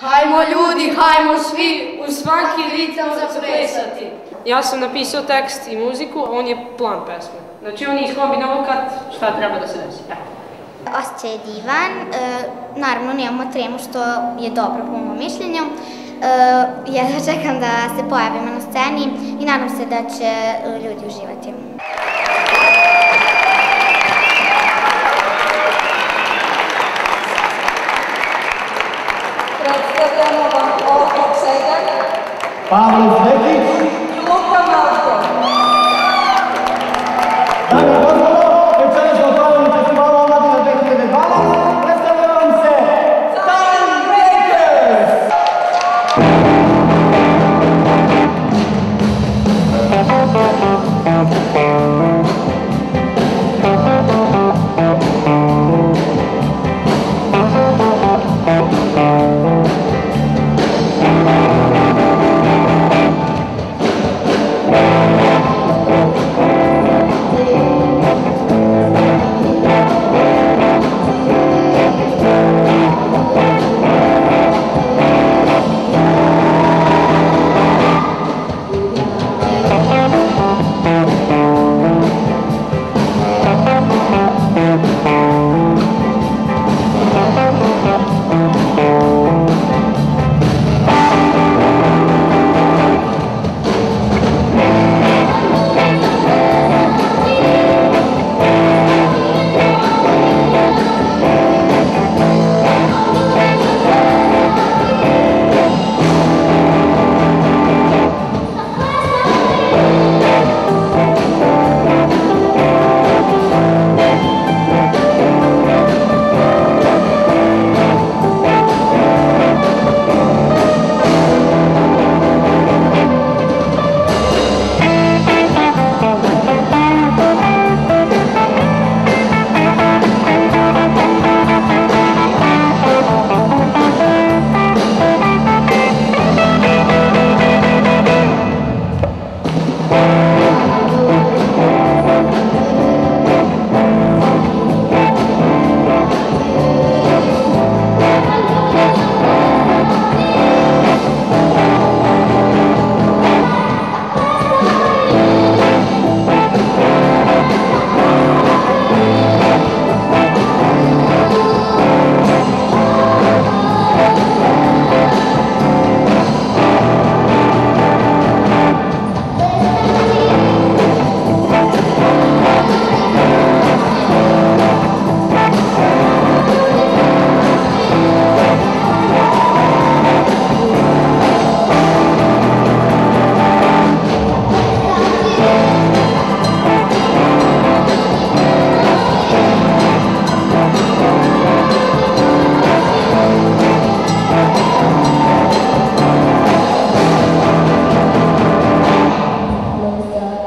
Hajmo ljudi, hajmo svi u svaki ritam zaplesati. Ja sam napisao tekst i muziku, a on je plan pesme. Znači on je iskombinovao kad šta treba da se desi. Eto. Osjećaj je divan, e, naravno nemamo tremu što je dobro po mojom mišljenju. E, ja čekam da se pojavimo na sceni i nadam se da će e, ljudi uživati. Pablo Beckett.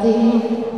Deus.